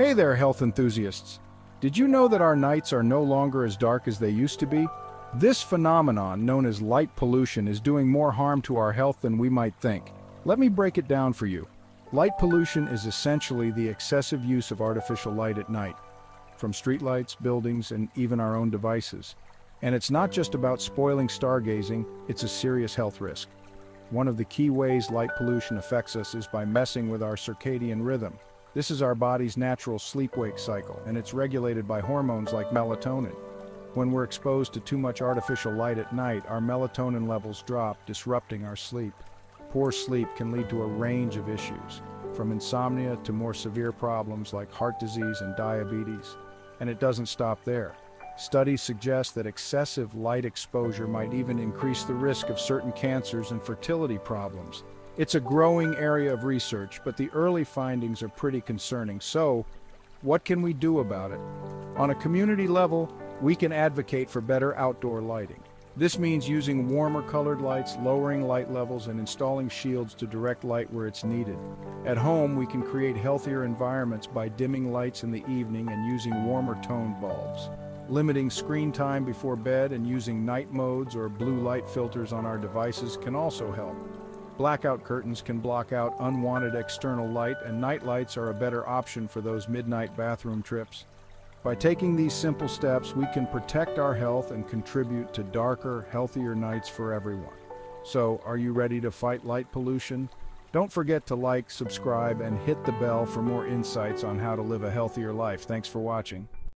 Hey there, health enthusiasts. Did you know that our nights are no longer as dark as they used to be? This phenomenon, known as light pollution, is doing more harm to our health than we might think. Let me break it down for you. Light pollution is essentially the excessive use of artificial light at night, from streetlights, buildings, and even our own devices. And it's not just about spoiling stargazing, it's a serious health risk. One of the key ways light pollution affects us is by messing with our circadian rhythm. This is our body's natural sleep-wake cycle, and it's regulated by hormones like melatonin. When we're exposed to too much artificial light at night, our melatonin levels drop, disrupting our sleep. Poor sleep can lead to a range of issues, from insomnia to more severe problems like heart disease and diabetes. And it doesn't stop there. Studies suggest that excessive light exposure might even increase the risk of certain cancers and fertility problems. It's a growing area of research, but the early findings are pretty concerning. So, what can we do about it? On a community level, we can advocate for better outdoor lighting. This means using warmer colored lights, lowering light levels, and installing shields to direct light where it's needed. At home, we can create healthier environments by dimming lights in the evening and using warmer toned bulbs. Limiting screen time before bed and using night modes or blue light filters on our devices can also help. Blackout curtains can block out unwanted external light and night lights are a better option for those midnight bathroom trips. By taking these simple steps, we can protect our health and contribute to darker, healthier nights for everyone. So, are you ready to fight light pollution? Don't forget to like, subscribe, and hit the bell for more insights on how to live a healthier life. Thanks for watching.